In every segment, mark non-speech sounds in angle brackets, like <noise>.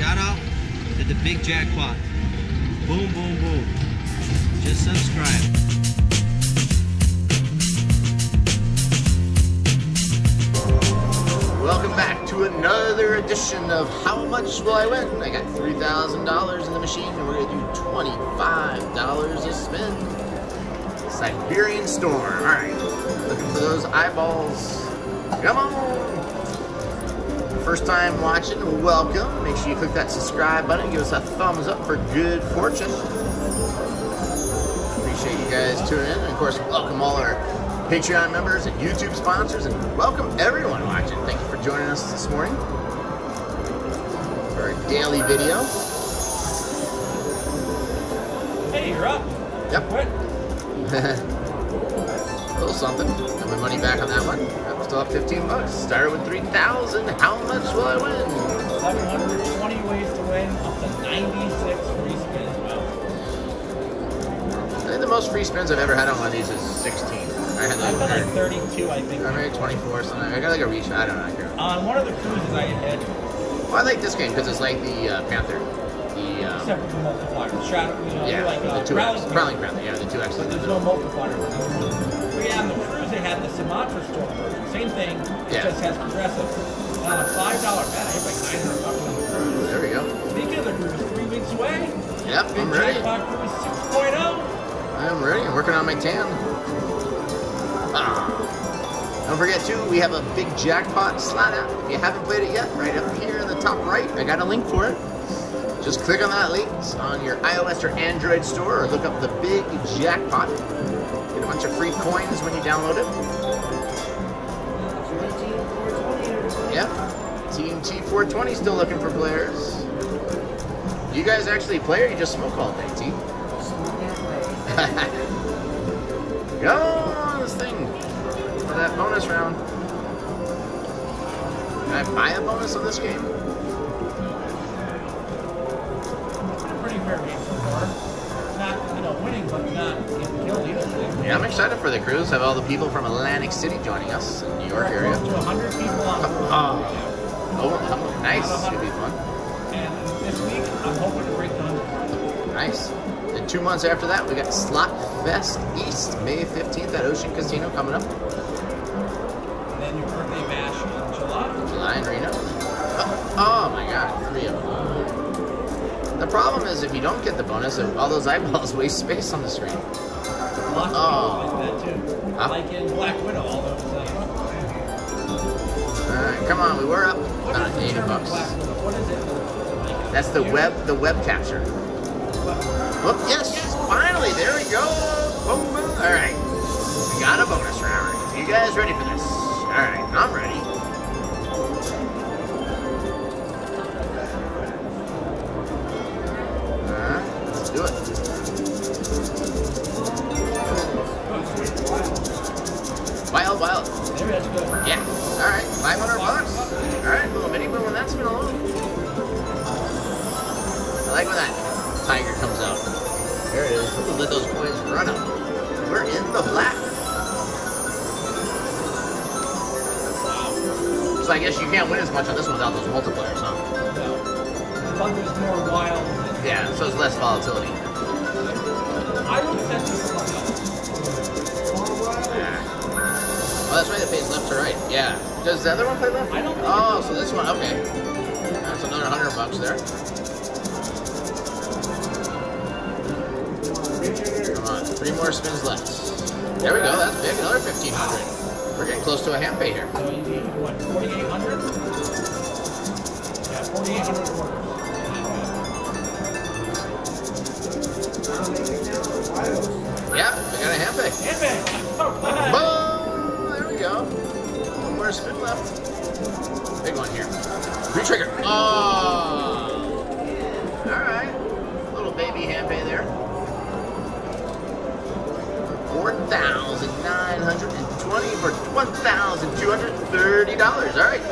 Shout out to the big jackpot. Boom, boom, boom. Just subscribe. Welcome back to another edition of How Much Will I Win? I got $3,000 in the machine and we're to do $25 a spin. Siberian Storm. All right. Looking for those eyeballs. Come on. First time watching, welcome. Make sure you click that subscribe button. Give us a thumbs up for good fortune. Appreciate you guys tuning in. And of course, welcome all our Patreon members and YouTube sponsors, and welcome everyone watching. Thank you for joining us this morning for our daily video. Hey, you're up. Yep. What? <laughs> A little something. Got my money back on that one. I'm still up 15 bucks. Started with 3,000. How much will I win? 720 ways to win up to 96 free spins. Wow. I think the most free spins I've ever had on one of these is 16. I had like, done like 32, I think. I made 24 or something. I got like a reach. I don't know. I can't remember. On one of the cruises I had Well, I like this game because it's like the uh, Panther. The um, except for the multiplier. Stratum, you know, yeah, like uh, the two Prowling X, Panther. Panther. Yeah, the two X. But there's no multiplier. for this one. But yeah, on the cruise had the Sumatra Storm version. Same thing, it Yeah. just has progressive. And on a $5 bet, I hit like 900 bucks on the cruise. There we go. Speaking of the cruise, three weeks away. Yep, Big I'm ready. Jackpot Cruise 6.0. I'm ready. I'm working on my tan. Ah. Don't forget too, we have a big jackpot slot app. If you haven't played it yet, right up here in the top right, I got a link for it. Just click on that link It's on your iOS or Android store, or look up the big jackpot. Bunch of free coins when you download it. Yep. TNT 420 still looking for players. You guys actually play or you just smoke all day, T? <laughs> Go on this thing for that bonus round. Can I buy a bonus on this game? Yeah, I'm excited for the cruise. Have all the people from Atlantic City joining us in New York area. close to 100 people on board. Oh, oh, oh, nice. Should be fun. And this week, I'm hoping to break the 100. Nice. And two months after that, we got Slot Fest East, May 15th at Ocean Casino coming up. And then your birthday bash in July. July in Reno. Oh, oh my god, three of them. The problem is if you don't get the bonus, all those eyeballs <laughs> waste space on the screen. Oh. of people like that too. Huh? Like in Black Widow, all those. Uh, Alright, come on, we were up what uh, 80 bucks. What is it? Like, That's the web the web capture. What- Oh, yes, finally, there we go. Boom, boom. Alright. We got a bonus round. You guys ready for this? Alright, I'm ready. 500 bucks. All right. Little mini boom when that's been alone. I like when that tiger comes out. There it is. Ooh, let those coins run up. We're in the black. So I guess you can't win as much on this one without those multipliers, huh? No. There's more wild. Yeah. So it's less volatility. I would set this Oh, that's right. It pays left to right. Yeah. Does the other one play left? I don't Oh, so this one. Okay. That's another hundred bucks there. Come on, three more spins left. There we go. That's big. Another fifteen hundred. We're getting close to a hand pay here. So you need, what, 4,800? Yeah, 4,800 orders. Yeah, left. Big one here. Re-trigger. Oh! Alright. Little baby pay there. 4,920 for $1,230. Alright.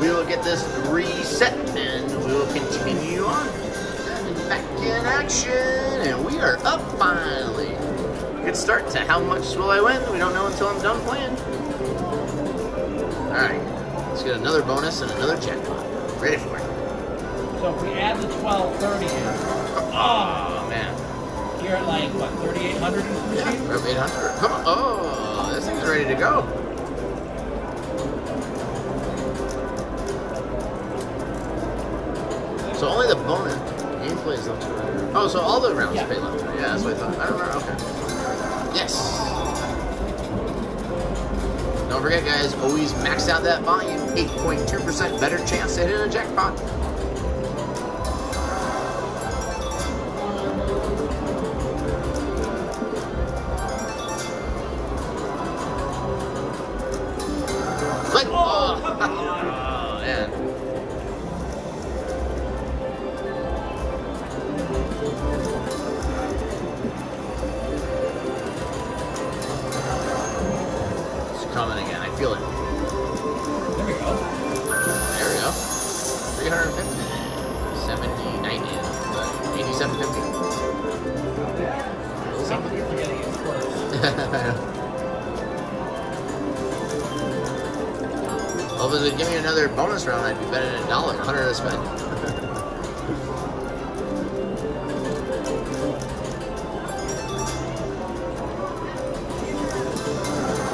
We will get this reset and we will continue on. Back in action. And we are up finally. Good start to how much will I win? We don't know until I'm done playing. Alright, let's get another bonus and another jackpot. Ready for it. So if we add the 1230 in, Oh, man. you're at like, what, 3,800 in the Yeah, machine? we're 800. Come on. Oh, this thing's ready to go. So only the bonus gameplay is left to right. Oh, so all the rounds Yeah. pay left to right. Yeah, that's what I thought. I remember. Okay. Yes. Don't forget, guys, always max out that volume. 8.2% better chance to hit a jackpot. Well, if it would give me another bonus round, I'd be betting a dollar, 100 to spend.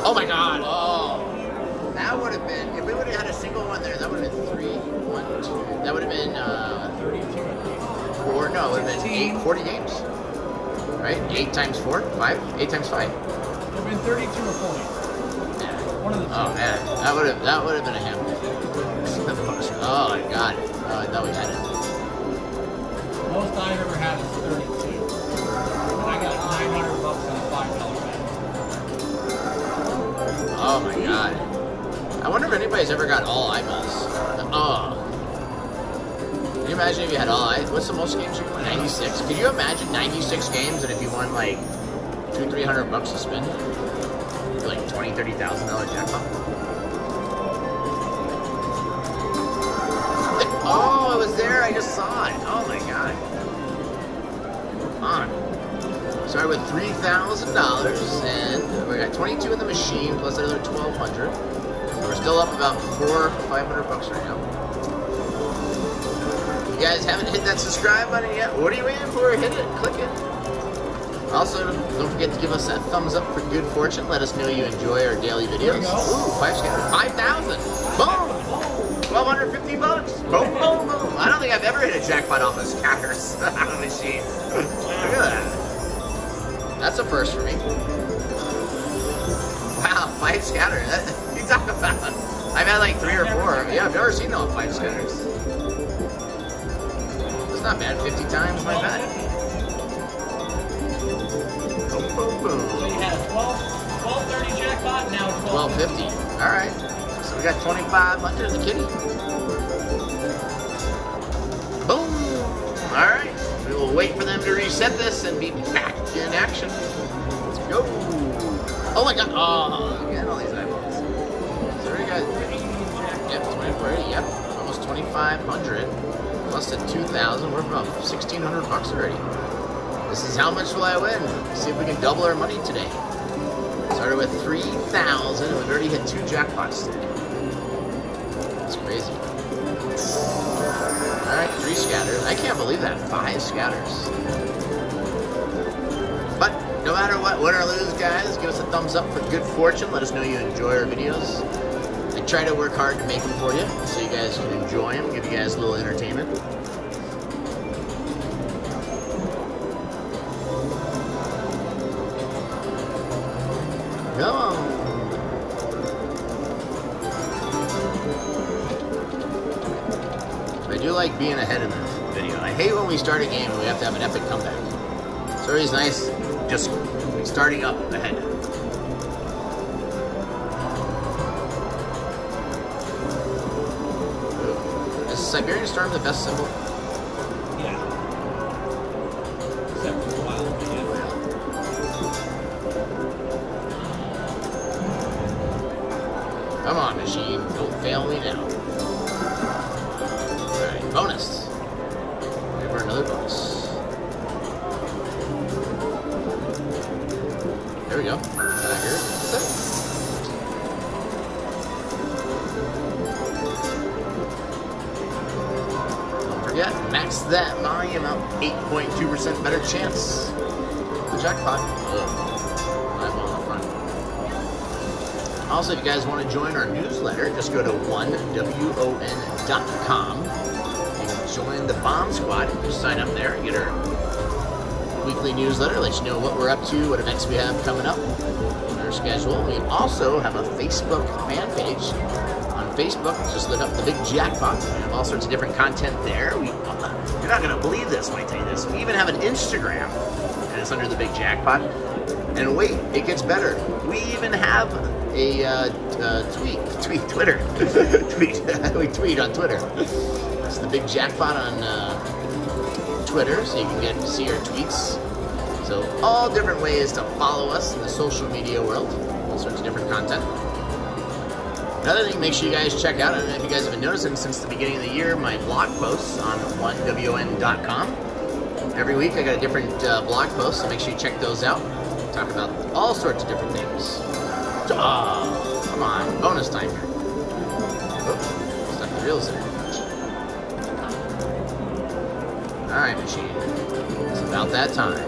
oh my god! Oh! That would have been, if we would have had a single one there, that would have been three, one, two, that would have been, uh, 32, I think. four, no, it would have been eight, 40 games. Right? Eight times four? Five? Eight times five. There have been 32 or 40. Yeah. One of the oh, two. Oh man, that would have that would have been a hammer. Oh, I got it. Oh, I thought we had it. Most I've ever had is 32. And I got 900 bucks on a $5 bet. Oh my god. I wonder if anybody's ever got all eyeballs. Oh. Can you imagine if you had all eye? What's the most games you won? 96. Can you imagine 96 games and if you won like two, three hundred bucks to spend? Twenty, thirty thousand dollar jackpot. Oh, it was there. I just saw it. Oh my god. On. Started with three thousand dollars, and we got twenty-two in the machine plus another twelve hundred. We're still up about four, five hundred bucks right now. You guys haven't hit that subscribe button yet? What are you waiting for? Hit it, click it. Also, don't forget to give us that thumbs up for good fortune. Let us know you enjoy our daily videos. Ooh, five scatter. Five thousand. Boom. 1250 bucks. Boom, boom, boom. I don't think I've ever hit a jackpot off a scatters machine. <laughs> Look at that. That's a first for me. Wow, five scatter. That, <laughs> you talk about. I've had like three or four. Yeah, I've never seen all five scatters. That's not bad. 50 times my bet. 1250. 1250. All right. So we got 2500 in the kitty. Boom. All right. We will wait for them to reset this and be back in action. Let's go. Oh my god. Oh, again, all these eyeballs. So we got, yep, 2480. Yep. Almost 2500 plus the 2000. We're about 1600 bucks already. This is how much will I win? See if we can double our money today. Started with 3,000 and we've already hit two jackpots. That's crazy. Alright, three scatters. I can't believe that. Five scatters. But no matter what, win or lose, guys, give us a thumbs up for good fortune. Let us know you enjoy our videos. I try to work hard to make them for you so you guys can enjoy them, give you guys a little entertainment. Do like being ahead in the video. I hate when we start a game and we have to have an epic comeback. It's always nice just starting up ahead. Is Siberian Storm the best symbol? Come on, machine. Don't fail me now. There we go. Here. That's it. Don't forget, max that volume out 8.2% better chance. The jackpot. I'm on the front. Also, if you guys want to join our newsletter, just go to 1won.com and join the Bomb Squad. Just sign up there and get our weekly newsletter, let you know what we're up to, what events we have coming up on our schedule. We also have a Facebook fan page. On Facebook, just look up the Big Jackpot. We have all sorts of different content there. We, you're not going to believe this when I tell you this. We even have an Instagram, and it's under the Big Jackpot. And wait, it gets better. We even have a uh, uh, tweet, tweet, Twitter, <laughs> tweet. <laughs> we tweet on Twitter. It's the Big Jackpot on uh, Twitter, so you can get to see our tweets. So all different ways to follow us in the social media world. All sorts of different content. Another thing, make sure you guys check out. I don't know if you guys have been noticing since the beginning of the year, my blog posts on 1wn.com. Every week I got a different uh, blog post, so make sure you check those out. Talk about all sorts of different things. Oh, come on, bonus time here. Oh, stuck the reels there. All right, machine. It's about that time.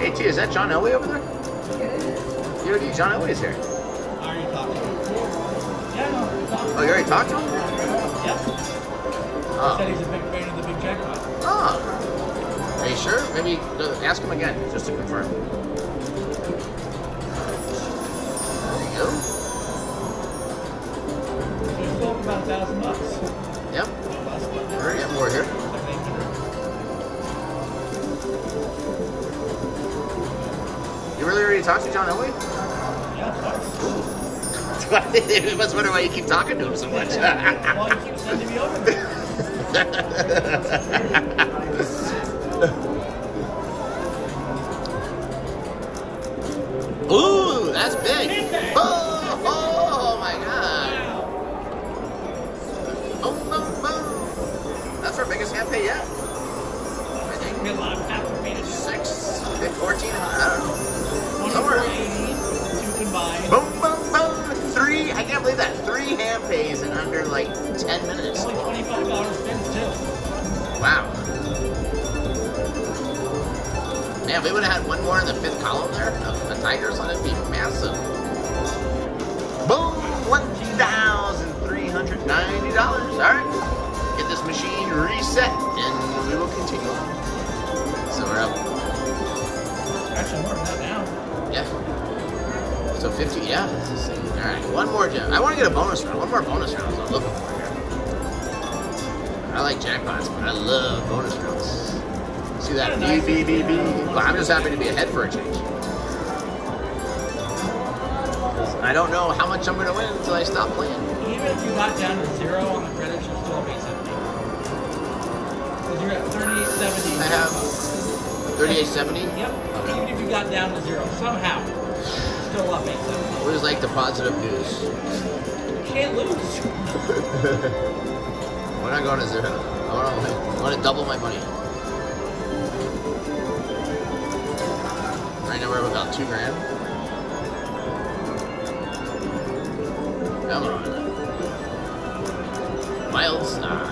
AT, is that John Elway over there? Yeah, John Elway is here. Are you talking? Yeah, no, he's talking. Oh, you already talked to him? Yeah. Oh. Said he's a big fan of the Big Jackpot. Are you sure? Maybe ask him again, just to confirm. There you go. Still up about a thousand bucks. Yep. All right, more here. You really already talked to John Elway? Yeah, twice. <laughs> I was wondering why you keep talking to him so much. <laughs> well, you keep sending me over <laughs> that's big. Oh, oh, oh my god. Oh, boom, boom, boom. That's our biggest hand pay yet. I think Good luck. After six, 14, I don't know. Somewhere. 2480 to combine. Boom, boom, boom. Three, I can't believe that. Three hand pays in under like 10 minutes. Only $25 spins too. Wow. Man, if we would have had one more in the fifth column there, of the Tigers, that'd be massive. Boom! $1,390. All right. Get this machine reset, and we will continue. So we're up. Actually, more than that now. Yeah. So 50, yeah. Let's. All right, one more jam. I want to get a bonus round. One more bonus round is what I'm looking for here. I like jackpots, but I love bonus rounds. That? Beep, beep, beep, beep. Well, I'm just happy to be ahead for a change. I don't know how much I'm going to win until I stop playing. Even if you got down to zero on the credits, you're still up 870. Because you're at 3870. I have 3870. Yep. Okay. Even if you got down to zero, somehow, you're still up 870. What is like the positive news? You can't lose. We're not going to zero. I want to, I want to double my money. Right now we're about two grand. Come on. Wilds? Nah.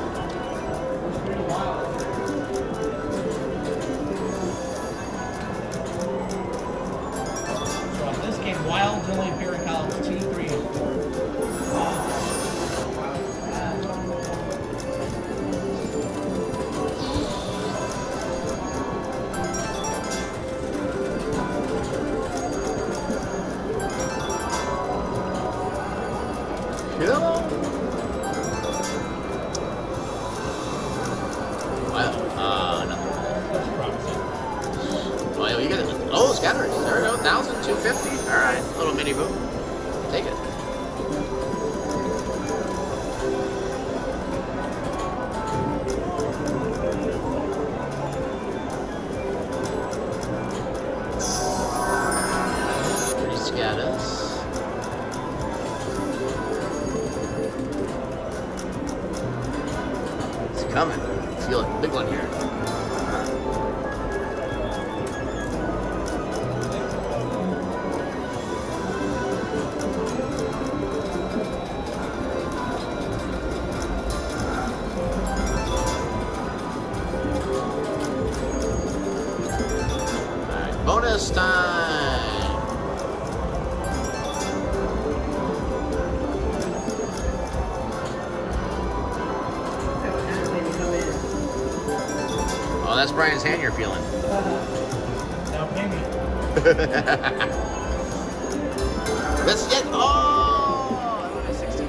Oh, that's Brian's hand you're feeling. Now pay me. Let's get. Oh! I won a 60.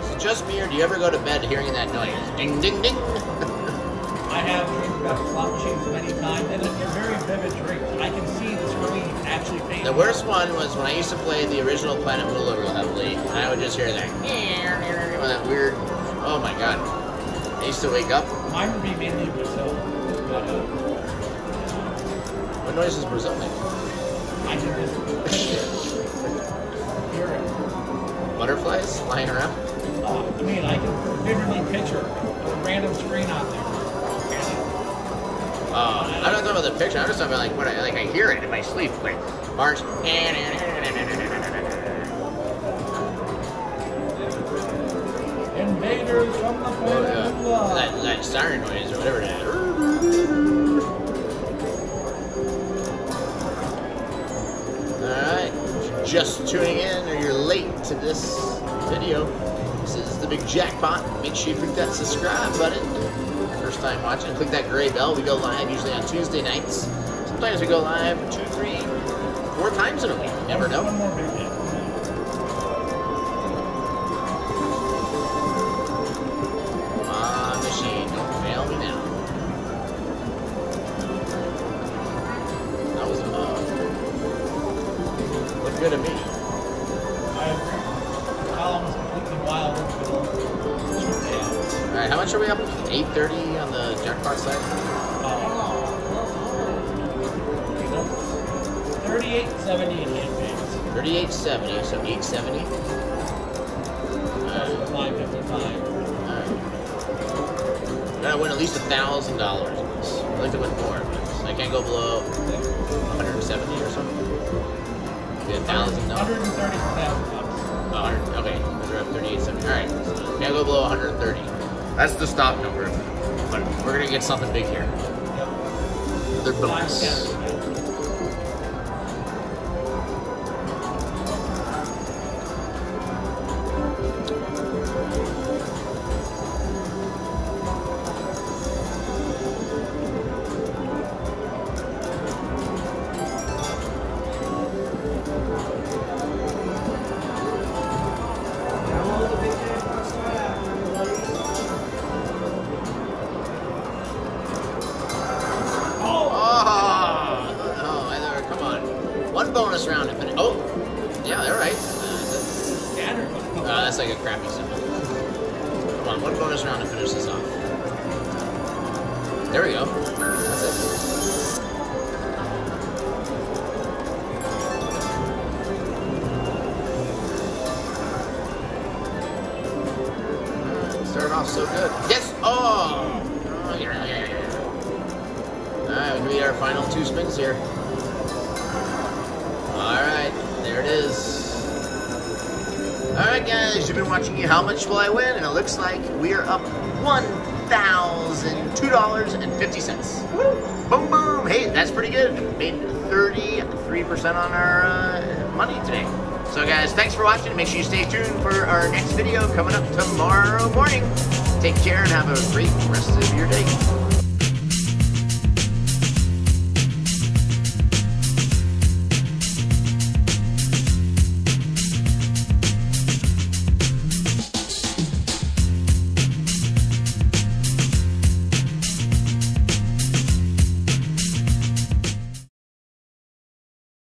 Is it just me, or do you ever go to bed hearing that noise? Ding, ding, ding. I have dreamed about slot machines many times, and they're very vivid dreams. I can see the screen actually fading. The worst one was when I used to play the original Planet Moolah real heavily, and I would just hear that. That weird. Oh my god. I used to wake up. Mine would be mainly Brazil. But, uh, What noise does Brazil make? I hear it. <laughs> Butterflies flying around? Uh, I mean, I can vividly picture a random screen out there. Uh, I'm not talking about the picture. I'm just talking about like when I like I hear it in my sleep, like March. Invaders from the Oh, planet yeah. of love. That, that siren noise or whatever it is. Alright, just tuning in or you're late to this video. This is the big jackpot. Make sure you click that subscribe button. Time watching, click that gray bell. We go live usually on Tuesday nights. Sometimes we go live two, three, four times in a week. Never know. Ah, machine, don't fail me now. That was uh, looked good to me. I agree. Column was completely wild into the shoot down. All right, how much are we up? 8:30 on the jackpot side. Uh, 3870 in hand base. 38.70, so 870. Uh, 555. Gotta win at least a thousand dollars in this. I'd like to win more, but I can't go below 170 or something. A thousand dollars. 130,000 bucks. Oh, 100 okay, are up 38.70. All right, so can't go below 130. That's the stop number. But we're gonna get something big here. They're bonus. Yeah, they're right. Uh, that's like a crappy symbol. Come on, one bonus round to finish this off. There we go. That's it. Watching How Much Will I Win? And it looks like we are up $1,002.50. Boom boom! Hey, that's pretty good. Made 33% on our uh, money today. So guys, thanks for watching. Make sure you stay tuned for our next video coming up tomorrow morning. Take care and have a great rest of your day.